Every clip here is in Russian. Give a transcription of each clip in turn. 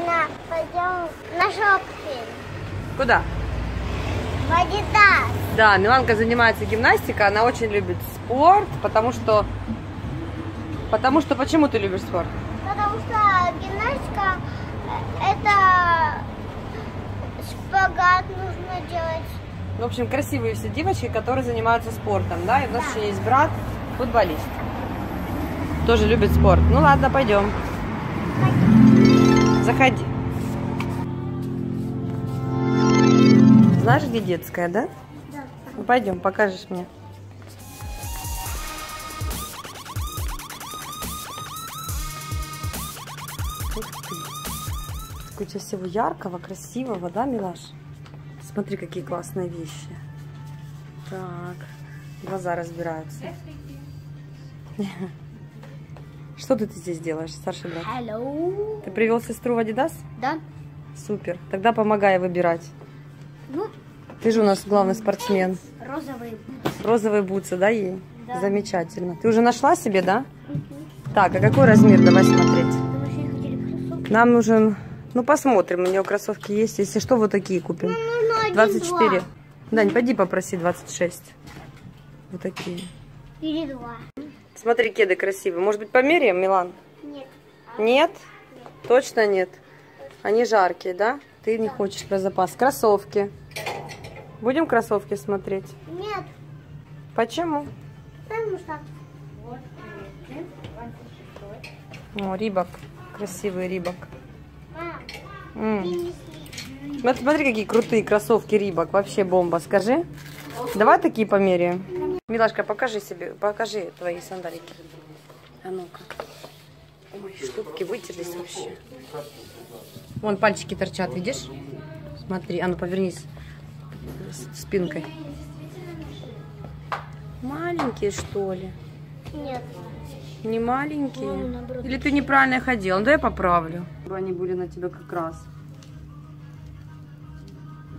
Милана, пойдем на шопинг. Куда? В Адидас. Да, Миланка занимается гимнастикой, она очень любит спорт, потому что... Потому что почему ты любишь спорт? Потому что гимнастика э, это шпагат нужно делать. В общем, красивые все девочки, которые занимаются спортом, да? И у нас Да. еще есть брат, футболист. Тоже любит спорт. Ну ладно, пойдем. Заходи. Знаешь, где детская, да? Да. Ну, пойдем, покажешь мне. Куча всего яркого, красивого, да, Милаш? Смотри, какие классные вещи. Так, глаза разбираются. Что ты здесь делаешь, старший брат? Hello. Ты привел сестру в Адидас? Да? Супер. Тогда помогай выбирать. Ну, Ты же у нас главный спортсмен. розовый. Розовые бутсы, да, ей? Да. Замечательно. Ты уже нашла себе, да? Так, а какой размер? Давай смотреть. Нам нужен... Ну, посмотрим. У нее кроссовки есть. Если что, вот такие купим. Один, 24. два. Дань, пойди попроси 26. Вот такие. Или два. Смотри, кеды красивые. Может быть, померяем, Милан? Нет. Нет? Точно нет? Они жаркие, да? Ты не хочешь про запас. Кроссовки. Будем кроссовки смотреть? Нет. Почему? Потому что О, рибок. Красивый рибок. мам, смотри, какие крутые кроссовки Рибок. Вообще бомба. Скажи. Давай такие померяем. Милашка, покажи себе, покажи твои сандалики. А ну-ка. Ой, штуки вытерлись вообще. Вон пальчики торчат, видишь? Смотри, а ну повернись спинкой. Маленькие, что ли? Нет. Не маленькие? Ну. Или ты неправильно ходил? Ну, дай я поправлю. Чтобы они были на тебе как раз.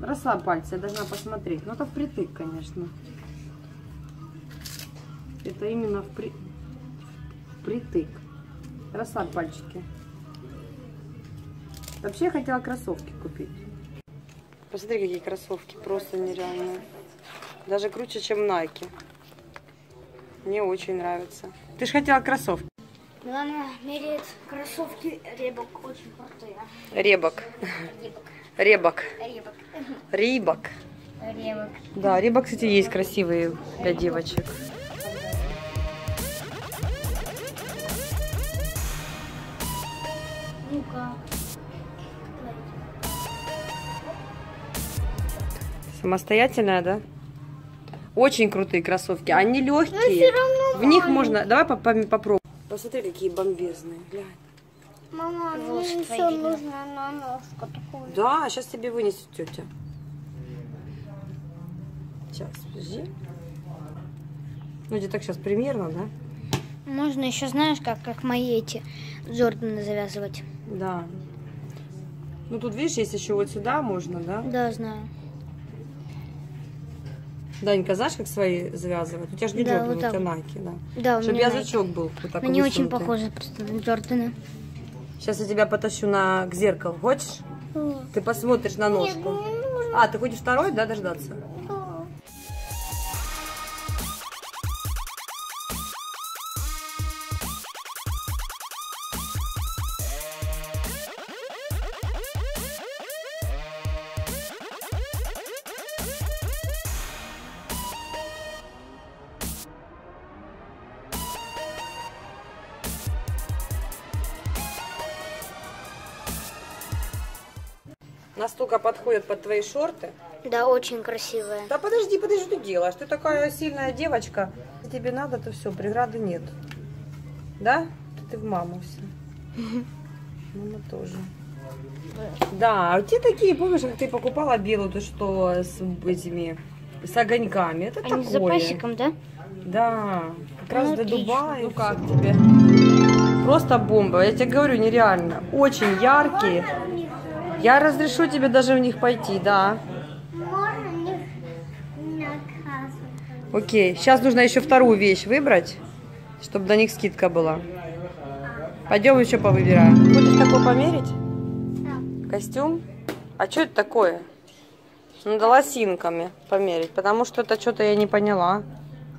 Расслабь пальцы, я должна посмотреть. Ну, это впритык, конечно. Это именно впри... впритык. Расслабь пальчики. Вообще я хотела кроссовки купить. Посмотри, какие кроссовки. Просто нереальные. Даже круче, чем Nike. Мне очень нравится. Ты же хотела кроссовки. Милана меряет кроссовки Ребок очень крутые. Ребок. Ребок. Ребок. Ребок. Рибок. Ребок. Да, рибок, кстати, есть красивые для девочек. Самостоятельная, да? Очень крутые кроссовки. Они легкие. В них маленькие. можно... Давай попробуем. Посмотри, какие бомбезные. Глянь. Мама, Вот мне еще нужно на ножку такую. Да, сейчас тебе вынесет тетя. Сейчас, подожди. Ну, где так сейчас примерно, да? Можно еще, знаешь, как, как мои эти Джорданы завязывать. Да. Ну, тут, видишь, есть еще вот сюда можно, да? Да, знаю. Данька, знаешь, как свои завязывать? У тебя же не Да, Джордан, вот у тебя. Найки, да. Да, у Чтобы меня язычок был вот так Они очень похожи просто на Джорданы. Сейчас я тебя потащу на, к зеркалу. Хочешь? Ты посмотришь на Нет, ножку. ну не нужно. А, ты хочешь второй, да, дождаться? Настолько подходят под твои шорты. Да, очень красивые. Да подожди, подожди, что ты делаешь? Ты такая сильная девочка. Если тебе надо, то все, преграды нет. Да? Ты в маму все. Мама тоже. Да, а у тебя такие, помнишь, как ты покупала белую, то что с этими, с огоньками. Это Они с такое. запасиком, да? Да, как раз Ну, до отлично. Дубая. Ну как тебе? Просто бомба, я тебе говорю, нереально. Очень яркие. Я разрешу тебе даже в них пойти, да. Можно не наказывать. Окей, сейчас нужно еще вторую вещь выбрать, чтобы до них скидка была. Пойдем еще повыбираем. Будешь такой померить? Да. костюм. А что это такое? Надо лосинками померить, потому что это что-то я не поняла.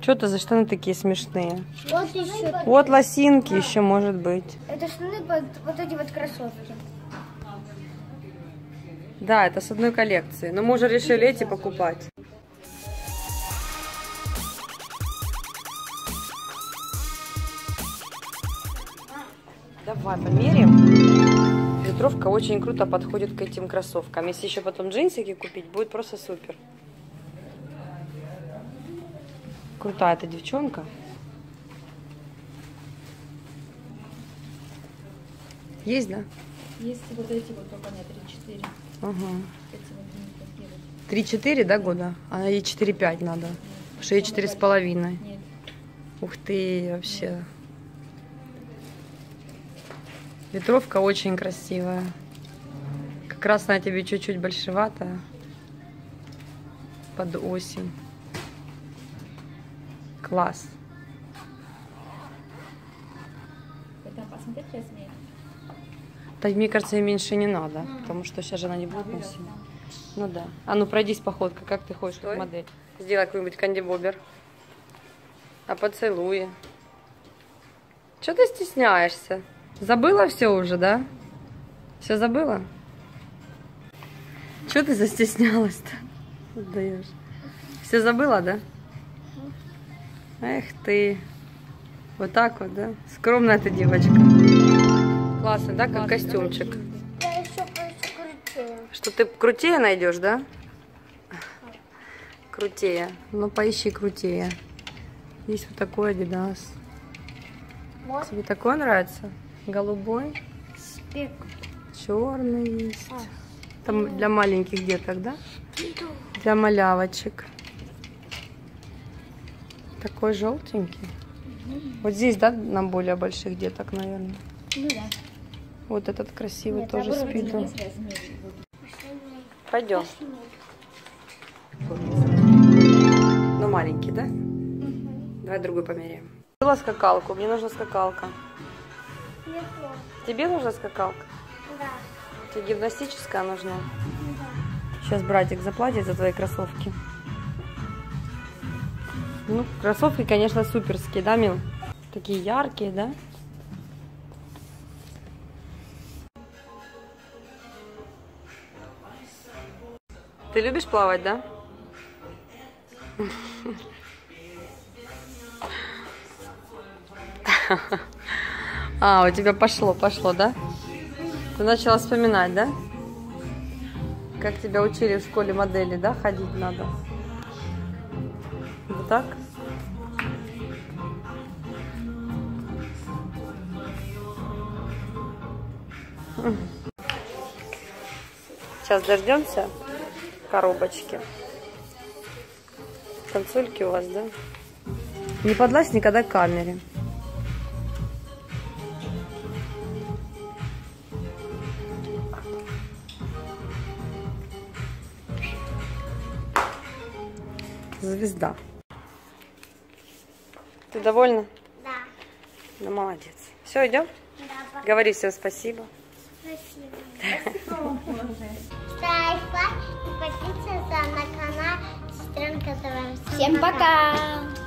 Что это за штаны такие смешные? Вот еще. Вот лосинки еще может быть. Это штаны под вот эти вот кроссовки. Да, это с одной коллекции. Но мы уже решили эти покупать. Давай померим. Ветровка очень круто подходит к этим кроссовкам. Если еще потом джинсики купить, будет просто супер. Крутая эта девчонка. Есть, да? Есть вот эти вот, только нет, 3-4. Ага. Эти вот не такие вот. 3-4, да, года? А ей 4-5 надо. Потому что ей 4,5. Нет. Ух ты, вообще. Ветровка очень красивая. Как раз на тебе чуть-чуть большеватая. Под осень. Класс. Вы там посмотрите размер? Да, мне кажется, меньше не надо, потому что сейчас же она не будет носить. Ну да. А ну пройдись походка, как ты хочешь, как модель. Сделай какой-нибудь кандибобер. А поцелуй. Че ты стесняешься? Забыла все уже, да? Все забыла? Че ты застеснялась-то? Даешь. Все забыла, да? Эх ты. Вот так вот, да? Скромная ты девочка. Классно, да, как костюмчик. Я еще крутее. Что ты крутее найдешь, да? Крутее. Ну поищи крутее. Есть вот такой Adidas. Вот Тебе такой нравится? Голубой, спек. черный есть. Там для маленьких деток, да? Для малявочек. Такой желтенький. Вот здесь, да, на более больших деток, наверное. Ну да. Вот этот красивый Нет, тоже. Вот. Пойдем. Ну, маленький, да? Давай другой померяем. Была скакалку, мне нужна скакалка. Неплохо. Тебе нужна скакалка? Да. Тебе гимнастическая нужна? Да. Сейчас братик заплатит за твои кроссовки. Ну, кроссовки, конечно, суперские, да, Мил? Такие яркие, да? Ты любишь плавать, да? А, у тебя пошло, пошло, да? Ты начала вспоминать, да? Как тебя учили в школе модели, да, ходить надо? Вот так? Сейчас дождемся коробочки. Танцульки у вас, да? Не подлазь никогда к камере. Звезда. Ты довольна? Да. Ну, молодец. Все, идем? Да, Говори всем спасибо. спасибо. Ставь лайк и подписывайся на канал Сестренка ТВ. Всем пока!